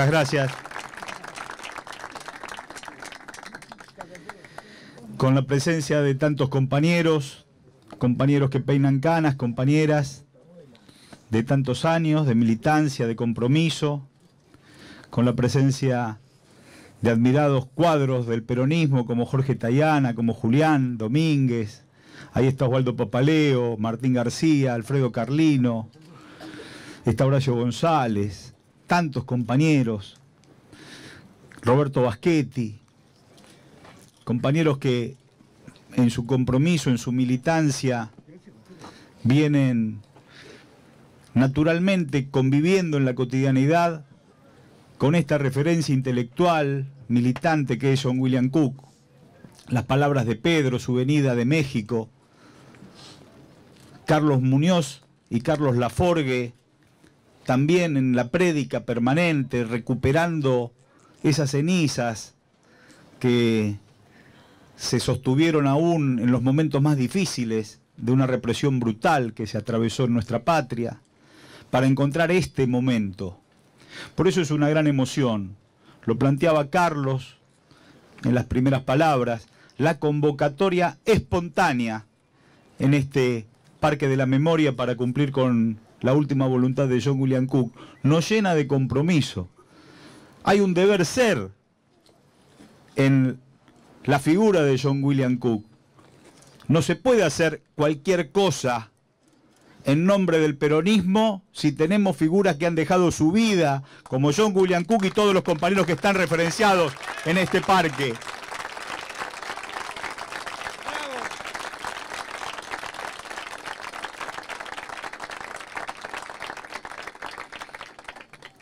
Muchas gracias. Con la presencia de tantos compañeros, compañeros que peinan canas, compañeras de tantos años, de militancia, de compromiso, con la presencia de admirados cuadros del peronismo como Jorge Tayana, como Julián Domínguez, ahí está Osvaldo Papaleo, Martín García, Alfredo Carlino, está Horacio González, tantos compañeros, Roberto Baschetti, compañeros que en su compromiso, en su militancia, vienen naturalmente conviviendo en la cotidianidad con esta referencia intelectual, militante que es John William Cook, las palabras de Pedro, su venida de México, Carlos Muñoz y Carlos Laforgue, también en la prédica permanente, recuperando esas cenizas que se sostuvieron aún en los momentos más difíciles de una represión brutal que se atravesó en nuestra patria, para encontrar este momento por eso es una gran emoción. Lo planteaba Carlos en las primeras palabras, la convocatoria espontánea en este Parque de la Memoria para cumplir con la última voluntad de John William Cook, nos llena de compromiso. Hay un deber ser en la figura de John William Cook. No se puede hacer cualquier cosa en nombre del peronismo si tenemos figuras que han dejado su vida, como John William Cook y todos los compañeros que están referenciados en este parque.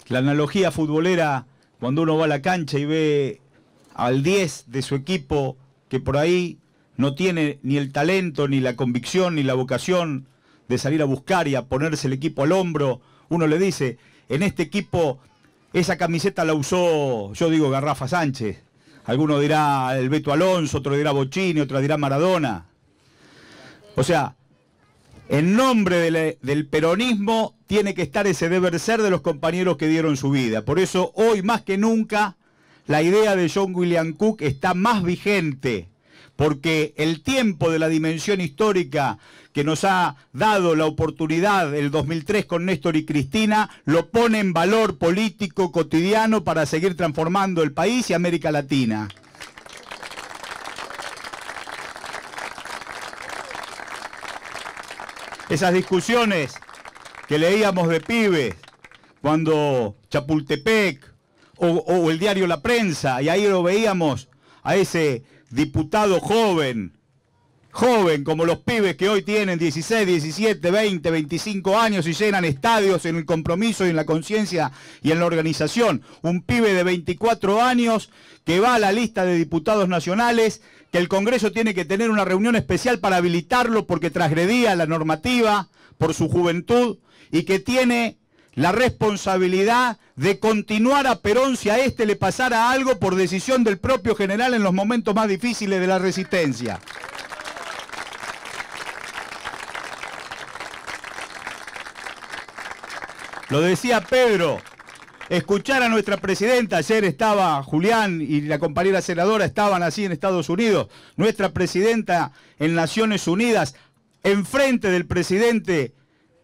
La analogía futbolera, cuando uno va a la cancha y ve al 10 de su equipo que por ahí no tiene ni el talento, ni la convicción, ni la vocación de salir a buscar y a ponerse el equipo al hombro, uno le dice, en este equipo esa camiseta la usó, yo digo Garrafa Sánchez, alguno dirá el Beto Alonso, otro dirá Bochini, otro dirá Maradona. O sea, en nombre del, peronismo tiene que estar ese deber ser de los compañeros que dieron su vida. Por eso hoy más que nunca la idea de John William Cook está más vigente, porque el tiempo de la dimensión histórica que nos ha dado la oportunidad el 2003 con Néstor y Cristina, lo pone en valor político cotidiano para seguir transformando el país y América Latina. Esas discusiones que leíamos de pibes cuando Chapultepec o, o el diario La Prensa, y ahí lo veíamos a ese diputado joven joven como los pibes que hoy tienen 16, 17, 20, 25 años y llenan estadios en el compromiso y en la conciencia y en la organización. Un pibe de 24 años que va a la lista de diputados nacionales, que el Congreso tiene que tener una reunión especial para habilitarlo porque transgredía la normativa por su juventud y que tiene la responsabilidad de continuar a Perón si a este le pasara algo por decisión del propio general en los momentos más difíciles de la resistencia. Lo decía Pedro, escuchar a nuestra presidenta, ayer estaba Julián y la compañera senadora estaban así en Estados Unidos, nuestra presidenta en Naciones Unidas, enfrente del presidente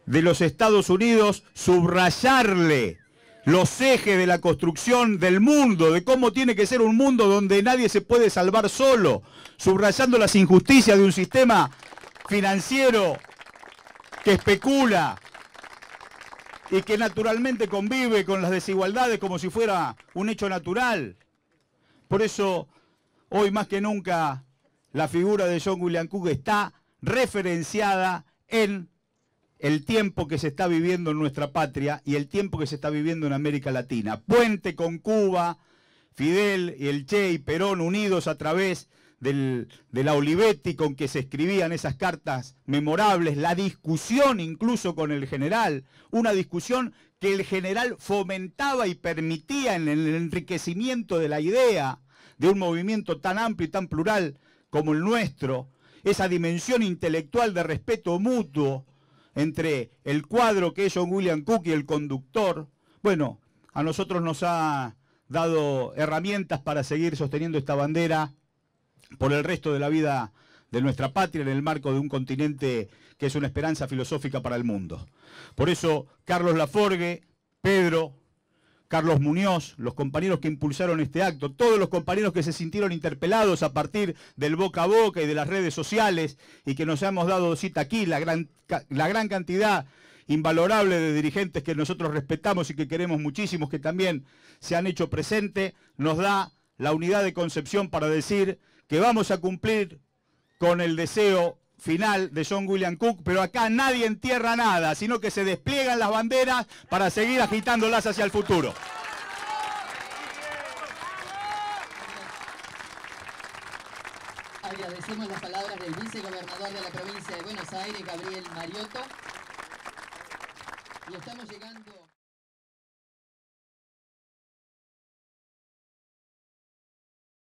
de los Estados Unidos, subrayarle los ejes de la construcción del mundo, de cómo tiene que ser un mundo donde nadie se puede salvar solo, subrayando las injusticias de un sistema financiero que especula, y que naturalmente convive con las desigualdades como si fuera un hecho natural. Por eso, hoy más que nunca, la figura de John William Cook está referenciada en el tiempo que se está viviendo en nuestra patria y el tiempo que se está viviendo en América Latina. Puente con Cuba, Fidel y el Che y Perón unidos a través de la Olivetti con que se escribían esas cartas memorables, la discusión incluso con el general, una discusión que el general fomentaba y permitía en el enriquecimiento de la idea de un movimiento tan amplio y tan plural como el nuestro, esa dimensión intelectual de respeto mutuo entre el cuadro que es John William Cook y el conductor. Bueno, a nosotros nos ha dado herramientas para seguir sosteniendo esta bandera por el resto de la vida de nuestra patria en el marco de un continente que es una esperanza filosófica para el mundo. Por eso, Carlos Laforgue, Pedro, Carlos Muñoz, los compañeros que impulsaron este acto, todos los compañeros que se sintieron interpelados a partir del boca a boca y de las redes sociales y que nos hemos dado cita aquí, la gran, la gran cantidad invalorable de dirigentes que nosotros respetamos y que queremos muchísimos, que también se han hecho presente, nos da la unidad de concepción para decir que vamos a cumplir con el deseo final de John William Cook, pero acá nadie entierra nada, sino que se despliegan las banderas para seguir agitándolas hacia el futuro. Agradecemos las palabras del vicegobernador de la provincia de Buenos Aires, Gabriel Mariotto. Y estamos llegando...